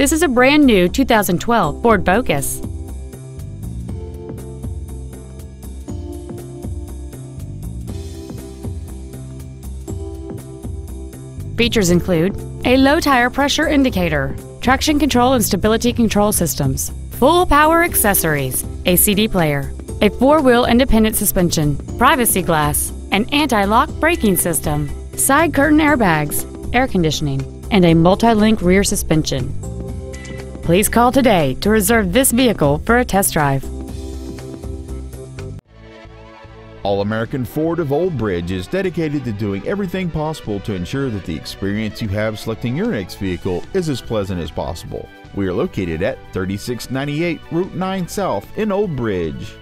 This is a brand new 2012 Ford Focus. Features include a low tire pressure indicator, traction control and stability control systems, full power accessories, a CD player, a four-wheel independent suspension, privacy glass, an anti-lock braking system, side curtain airbags, air conditioning, and a multi-link rear suspension. Please call today to reserve this vehicle for a test drive. All American Ford of Old Bridge is dedicated to doing everything possible to ensure that the experience you have selecting your next vehicle is as pleasant as possible. We are located at 3698 Route 9 South in Old Bridge.